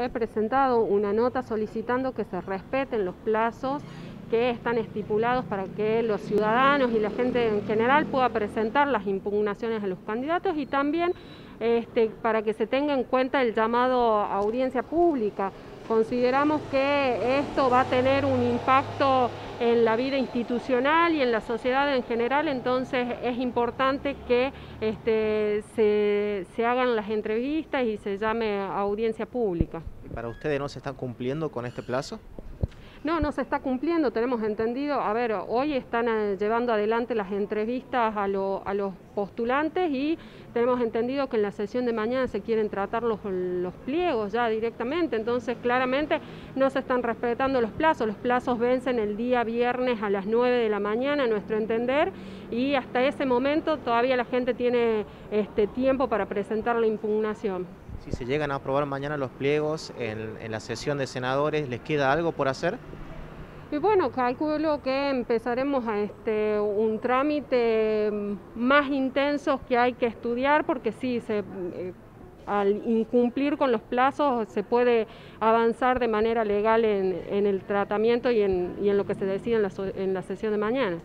He presentado una nota solicitando que se respeten los plazos que están estipulados para que los ciudadanos y la gente en general pueda presentar las impugnaciones a los candidatos y también este, para que se tenga en cuenta el llamado audiencia pública. Consideramos que esto va a tener un impacto en la vida institucional y en la sociedad en general, entonces es importante que este, se, hagan las entrevistas y se llame a audiencia pública. ¿Para ustedes no se están cumpliendo con este plazo? No, no se está cumpliendo, tenemos entendido, a ver, hoy están eh, llevando adelante las entrevistas a, los postulantes y tenemos entendido que en la sesión de mañana se quieren tratar los, los pliegos ya directamente, entonces claramente no se están respetando los plazos, los plazos vencen el día viernes a las 9 de la mañana, a nuestro entender, y hasta ese momento todavía la gente tiene este tiempo para presentar la impugnación. Si se llegan a aprobar mañana los pliegos en, la sesión de senadores, ¿les queda algo por hacer? Y bueno, calculo que empezaremos a este, un trámite más intenso que hay que estudiar porque sí, se, eh, al incumplir con los plazos se puede avanzar de manera legal en, el tratamiento y en, lo que se decide en la sesión de mañana.